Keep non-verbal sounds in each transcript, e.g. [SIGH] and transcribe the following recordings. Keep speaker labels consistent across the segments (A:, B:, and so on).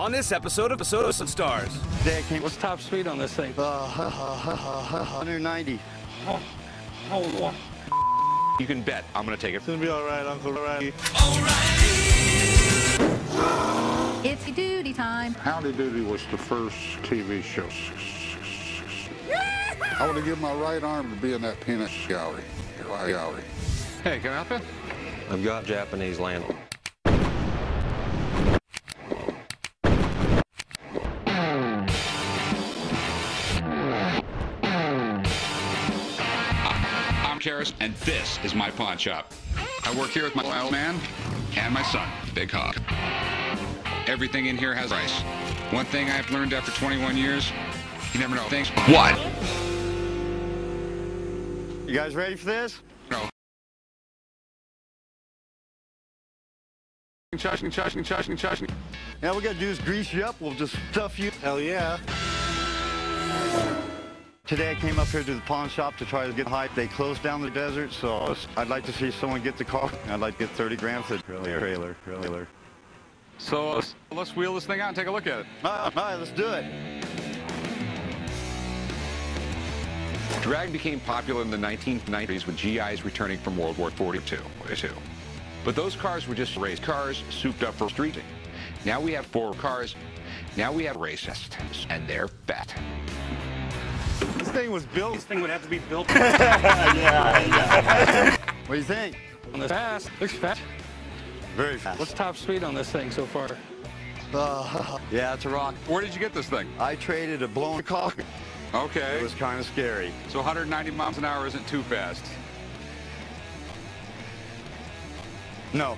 A: on this episode of Sotos and Stars.
B: Day came
C: What's top speed on this thing? [LAUGHS]
B: uh, 190.
D: You can bet I'm gonna take it.
B: It's gonna be all right, Uncle Riley.
E: It's duty time.
F: Howdy Doody was the first TV show. I want to give my right arm to be in that peanut gallery. gallery.
D: Hey, can I help you?
G: I've got Japanese land.
D: And this is my pawn shop. I work here with my old man and my son, Big Hoss. Everything in here has price. One thing I've learned after 21 years, you never know things. What?
B: You guys ready for this?
D: No. Chushing, chushing, chushing, chushing.
B: Now we gotta do is grease you up. We'll just stuff you. Hell yeah. Today I came up here to the pawn shop to try to get hype. They closed down the desert, so I'd like to see someone get the car. [LAUGHS] I'd like to get 30 grand for the trailer. Trailer. Trailer.
D: So let's, let's wheel this thing out and take a look at it.
B: All right, all right, let's do it.
D: Drag became popular in the 1990s with GIs returning from World War 42. 42. But those cars were just race cars souped up for streeting. Now we have four cars. Now we have racists, and they're fat.
B: This thing was built.
C: This thing would have to be built [LAUGHS]
B: What do you think?
C: on the fast. Looks fast.
B: Very fast.
C: What's top speed on this thing so far?
B: Uh, [LAUGHS] yeah, it's a rock.
D: Where did you get this thing?
B: I traded a blown car.
D: Okay.
B: It was kind of scary.
D: So 190 miles an hour isn't too fast.
B: No. [LAUGHS]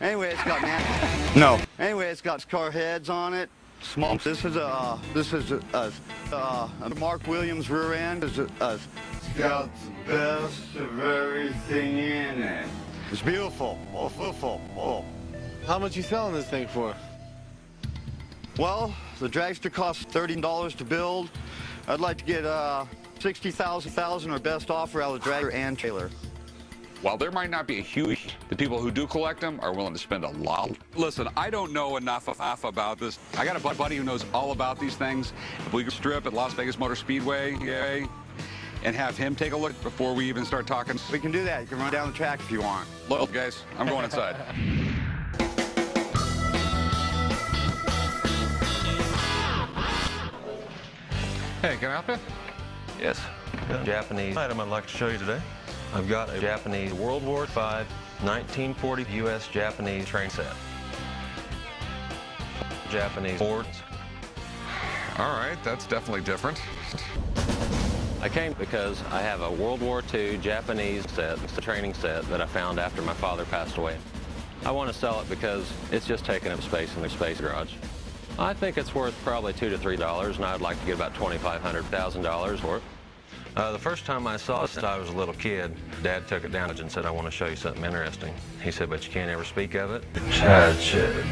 B: anyway, it's got man. No. Anyway, it's got car heads on it. Small. This is a. Uh, this is a. a, uh, Mark Williams rear end. Is a. a it's got the best of everything in it. It's beautiful. Oh, beautiful. Oh.
H: How much you selling this thing for?
B: Well, the dragster costs thirty dollars to build. I'd like to get uh, sixty thousand thousand or best offer out of the dragster and trailer.
D: While there might not be a huge, the people who do collect them are willing to spend a lot. Listen, I don't know enough, enough about this. I got a buddy who knows all about these things. If we could strip at Las Vegas Motor Speedway, yay, and have him take a look before we even start talking.
B: We can do that. You can run down the track if you want.
D: Look, guys, I'm going inside. [LAUGHS] Hey, can I help you?
G: Yes. Got Japanese item I'd like to show you today. I've got a Japanese World War V 1940 U.S. Japanese train set. Japanese boards.
D: All right, that's definitely different.
G: I came because I have a World War II Japanese set, it's a training set that I found after my father passed away. I want to sell it because it's just taking up space in the space garage. I think it's worth probably two to three dollars, and I'd like to get about twenty-five hundred thousand dollars for it. Uh, the first time I saw it, I was a little kid. Dad took it down and said, "I want to show you something interesting." He said, "But you can't ever speak of it." Chad said,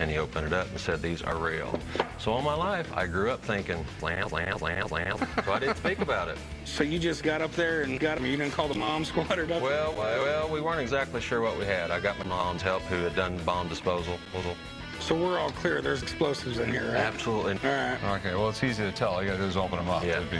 G: and he opened it up and said, "These are real." So all my life, I grew up thinking, "Lamp, lamp, lamp, lamp." So I didn't speak about it.
C: So you just got up there and got him. You didn't call the mom squad or nothing?
G: Well, well, we weren't exactly sure what we had. I got my mom's help, who had done bomb disposal.
C: So we're all clear. There's explosives in here, right?
G: Absolutely.
C: All right.
D: Okay, well, it's easy to tell. All you gotta do is open them up.
G: Yeah.
D: It'd be